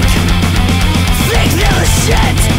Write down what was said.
like Think the shit.